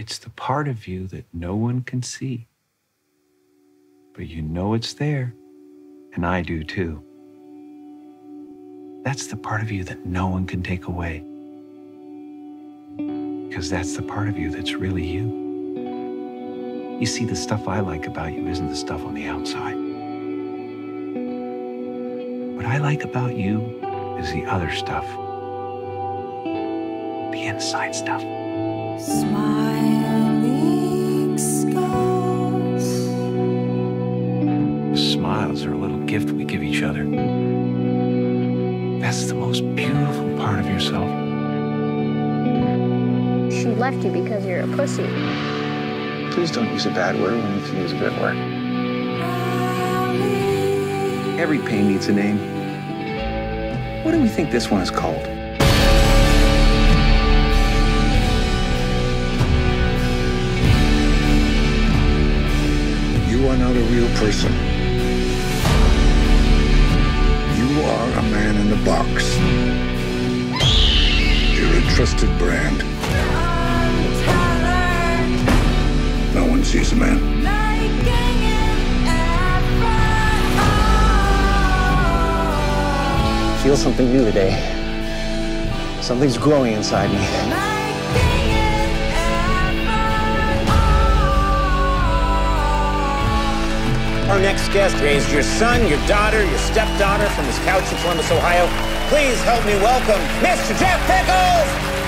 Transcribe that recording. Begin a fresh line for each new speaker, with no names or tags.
It's the part of you that no one can see. But you know it's there, and I do too. That's the part of you that no one can take away. Because that's the part of you that's really you. You see, the stuff I like about you isn't the stuff on the outside. What I like about you is the other stuff, the inside stuff. Smiles are a little gift we give each other. That's the most beautiful part of yourself.
She left you because you're a pussy.
Please don't use a bad word when you can use a good word. Every pain needs a name. What do we think this one is called?
You are not a real person. Box. You're a trusted brand. No one sees a man.
Feel something new today. Something's growing inside me.
Our next guest raised your son, your daughter, your stepdaughter from his couch in Columbus, Ohio. Please help me welcome Mr. Jeff Pickles!